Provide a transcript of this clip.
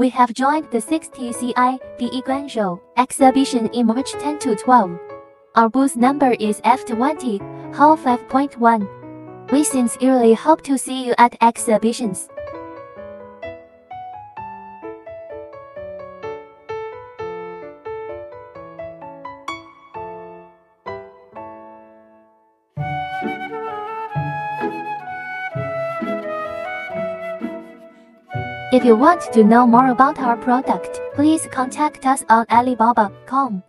We have joined the 60CI DE Guangzhou exhibition in March 10 to 12. Our booth number is F20, Hall 5.1. We sincerely hope to see you at exhibitions. If you want to know more about our product, please contact us on Alibaba.com.